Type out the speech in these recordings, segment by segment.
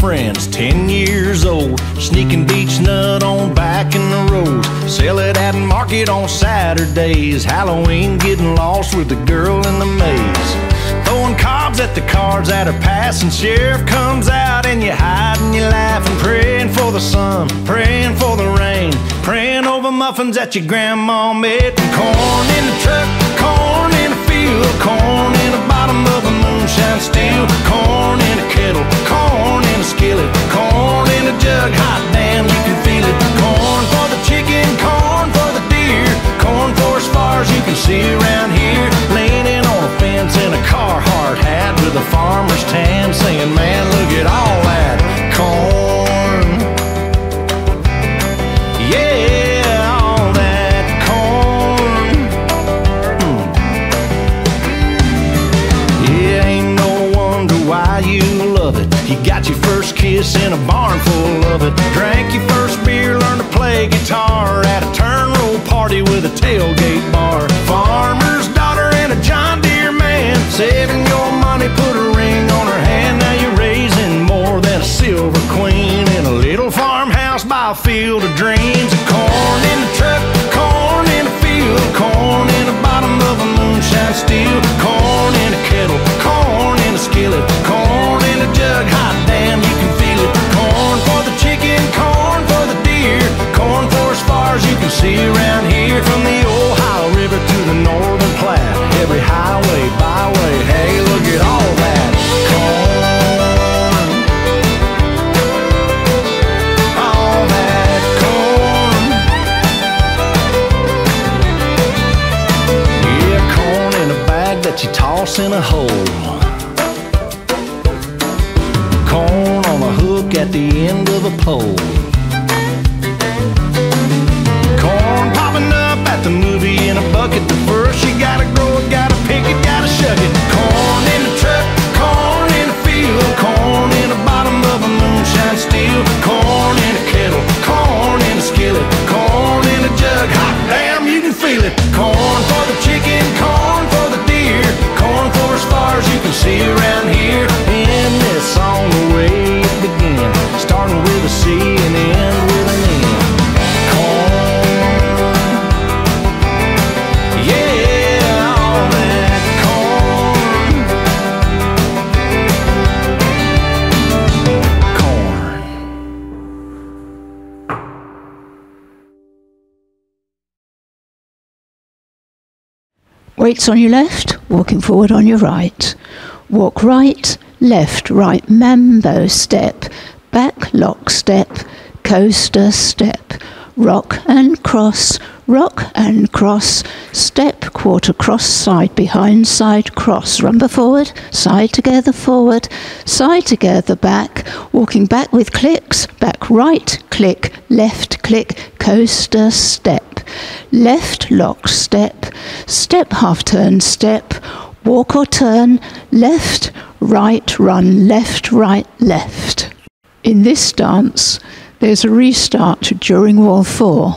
friends, 10 years old. Sneaking Beech-Nut on back in the road. Sell it at market on Saturdays. Halloween getting lost with the girl in the maze. Throwing cobs at the cards that are passing. Sheriff comes out and you hide and you laugh and praying for the sun, praying for the rain, praying over muffins that your grandma made. Corn in the truck, corn kiss in a barn full of it. Drank your first beer, learned to play guitar at a turn roll party with a tailgate bar. Farmer's daughter and a John Deere man. Saving your money, put a ring on her hand. Now you're raising more than a silver queen in a little farmhouse by a field of dreams. Corn in the truck, corn in the field, corn in the bottom of a moonshine still, corn can see around here. From the Ohio River to the Northern Platte, every highway, byway. Hey, look at all that corn. All that corn. Yeah, corn in a bag that you toss in a hole. Corn on a hook at the end of a pole. Weights on your left, walking forward on your right. Walk right, left, right, mambo step, back lock step, coaster step, rock and cross, rock and cross, step, quarter cross, side behind, side cross, rumba forward, side together forward, side together back, walking back with clicks, back right, click, left, click, coaster step, left lock step, step half turn step, walk or turn, left, right, run, left, right, left. In this dance, there's a restart during wall four.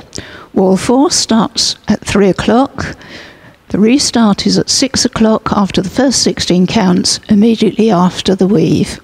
Wall four starts at three o'clock. The restart is at six o'clock after the first 16 counts, immediately after the weave.